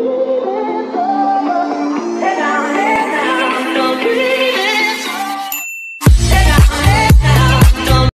Oh,